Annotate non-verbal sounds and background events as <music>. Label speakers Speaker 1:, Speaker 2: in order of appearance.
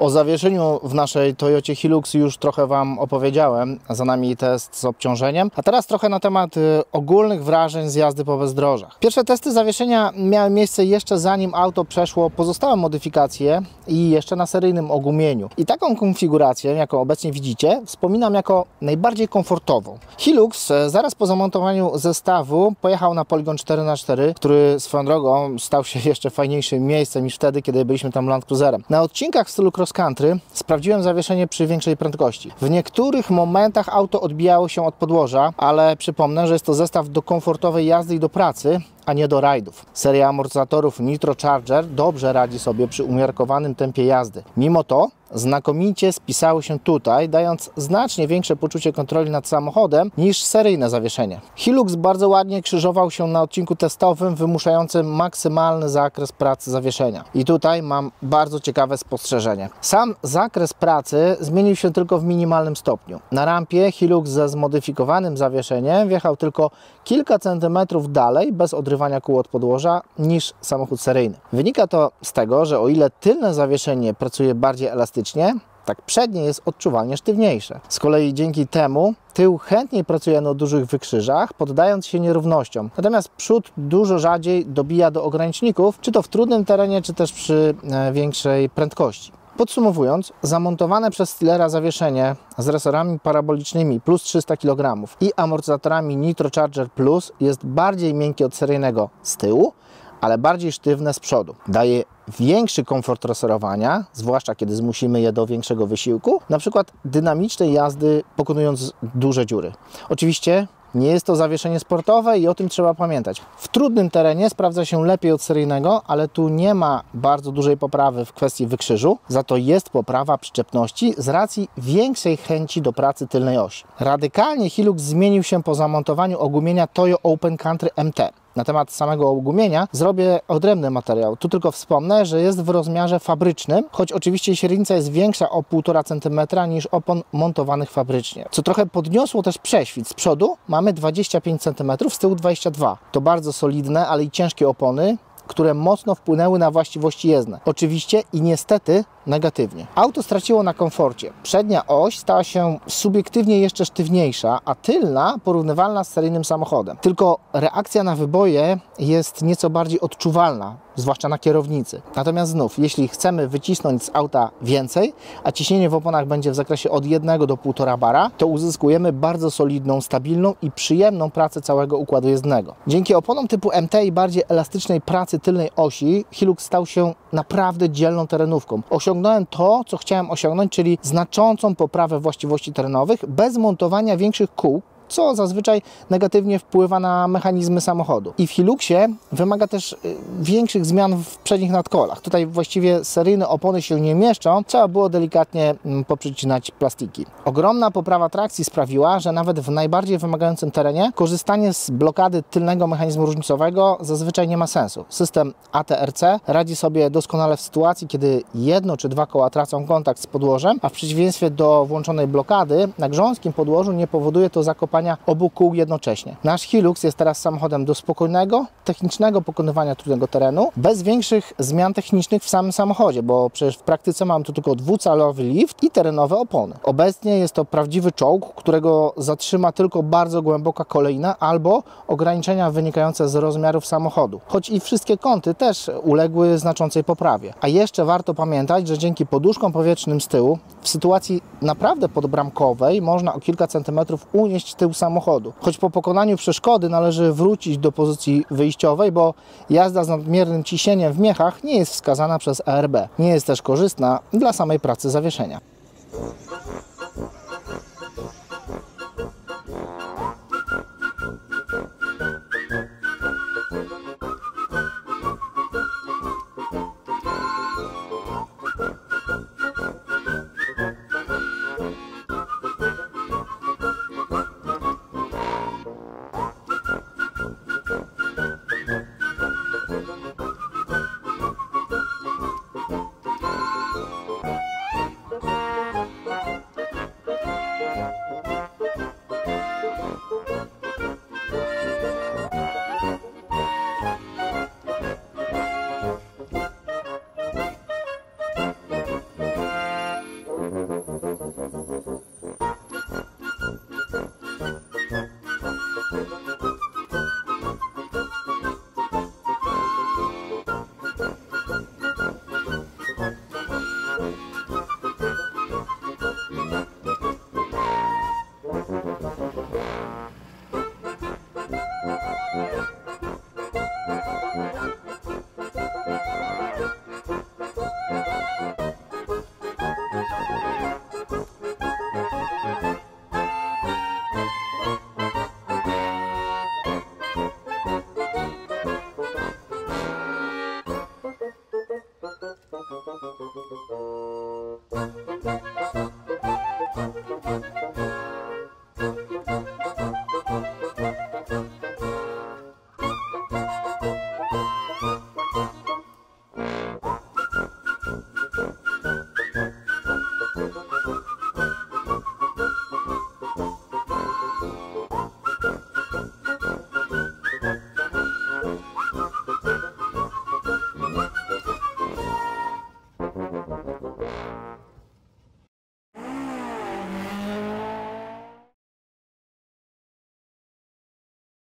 Speaker 1: O zawieszeniu w naszej Toyocie Hilux już trochę Wam opowiedziałem. Za nami test z obciążeniem. A teraz trochę na temat y, ogólnych wrażeń z jazdy po bezdrożach. Pierwsze testy zawieszenia miały miejsce jeszcze zanim auto przeszło pozostałe modyfikacje i jeszcze na seryjnym ogumieniu. I taką konfigurację, jaką obecnie widzicie, wspominam jako najbardziej komfortową. Hilux y, zaraz po zamontowaniu zestawu pojechał na poligon 4x4, który swoją drogą stał się <laughs> jeszcze fajniejszym miejscem niż wtedy, kiedy byliśmy tam Land Cruiserem. Na odcinkach w stylu cross country sprawdziłem zawieszenie przy większej prędkości. W niektórych momentach auto odbijało się od podłoża, ale przypomnę, że jest to zestaw do komfortowej jazdy i do pracy, a nie do rajdów. Seria amortyzatorów Nitro Charger dobrze radzi sobie przy umiarkowanym tempie jazdy. Mimo to znakomicie spisały się tutaj, dając znacznie większe poczucie kontroli nad samochodem niż seryjne zawieszenie. Hilux bardzo ładnie krzyżował się na odcinku testowym, wymuszającym maksymalny zakres pracy zawieszenia. I tutaj mam bardzo ciekawe spostrzeżenie. Sam zakres pracy zmienił się tylko w minimalnym stopniu. Na rampie Hilux ze zmodyfikowanym zawieszeniem wjechał tylko kilka centymetrów dalej, bez odrywania kół od podłoża, niż samochód seryjny. Wynika to z tego, że o ile tylne zawieszenie pracuje bardziej elastycznie, tak przednie jest odczuwalnie sztywniejsze. Z kolei dzięki temu tył chętniej pracuje na dużych wykrzyżach, poddając się nierównościom. Natomiast przód dużo rzadziej dobija do ograniczników, czy to w trudnym terenie, czy też przy e, większej prędkości. Podsumowując, zamontowane przez Stillera zawieszenie z resorami parabolicznymi plus 300 kg i amortyzatorami Nitro Charger Plus jest bardziej miękkie od seryjnego z tyłu, ale bardziej sztywne z przodu. Daje większy komfort reserowania, zwłaszcza kiedy zmusimy je do większego wysiłku, na przykład dynamicznej jazdy pokonując duże dziury. Oczywiście nie jest to zawieszenie sportowe i o tym trzeba pamiętać. W trudnym terenie sprawdza się lepiej od seryjnego, ale tu nie ma bardzo dużej poprawy w kwestii wykrzyżu, za to jest poprawa przyczepności z racji większej chęci do pracy tylnej osi. Radykalnie Hilux zmienił się po zamontowaniu ogumienia Toyo Open Country MT. Na temat samego ogumienia zrobię odrębny materiał. Tu tylko wspomnę, że jest w rozmiarze fabrycznym, choć oczywiście średnica jest większa o 1,5 cm niż opon montowanych fabrycznie. Co trochę podniosło też prześwit. Z przodu mamy 25 cm, z tyłu 22 To bardzo solidne, ale i ciężkie opony, które mocno wpłynęły na właściwości jezdne. Oczywiście i niestety negatywnie. Auto straciło na komforcie. Przednia oś stała się subiektywnie jeszcze sztywniejsza, a tylna porównywalna z seryjnym samochodem. Tylko reakcja na wyboje jest nieco bardziej odczuwalna, zwłaszcza na kierownicy. Natomiast znów, jeśli chcemy wycisnąć z auta więcej, a ciśnienie w oponach będzie w zakresie od 1 do 1,5 bara, to uzyskujemy bardzo solidną, stabilną i przyjemną pracę całego układu jezdnego. Dzięki oponom typu MT i bardziej elastycznej pracy tylnej osi, Hilux stał się naprawdę dzielną terenówką. Osiągnąłem to, co chciałem osiągnąć, czyli znaczącą poprawę właściwości terenowych bez montowania większych kół, co zazwyczaj negatywnie wpływa na mechanizmy samochodu. I w Hiluxie wymaga też y, większych zmian w przednich nadkolach. Tutaj właściwie seryjne opony się nie mieszczą, trzeba było delikatnie mm, poprzycinać plastiki. Ogromna poprawa trakcji sprawiła, że nawet w najbardziej wymagającym terenie korzystanie z blokady tylnego mechanizmu różnicowego zazwyczaj nie ma sensu. System ATRC radzi sobie doskonale w sytuacji, kiedy jedno czy dwa koła tracą kontakt z podłożem, a w przeciwieństwie do włączonej blokady na grząskim podłożu nie powoduje to zakopania obu kół jednocześnie. Nasz Hilux jest teraz samochodem do spokojnego, technicznego pokonywania trudnego terenu, bez większych zmian technicznych w samym samochodzie, bo przecież w praktyce mam tu tylko dwucalowy lift i terenowe opony. Obecnie jest to prawdziwy czołg, którego zatrzyma tylko bardzo głęboka kolejna albo ograniczenia wynikające z rozmiarów samochodu. Choć i wszystkie kąty też uległy znaczącej poprawie. A jeszcze warto pamiętać, że dzięki poduszkom powietrznym z tyłu w sytuacji naprawdę podbramkowej można o kilka centymetrów unieść tył tył samochodu. Choć po pokonaniu przeszkody należy wrócić do pozycji wyjściowej, bo jazda z nadmiernym ciśnieniem w miechach nie jest wskazana przez ARB. Nie jest też korzystna dla samej pracy zawieszenia.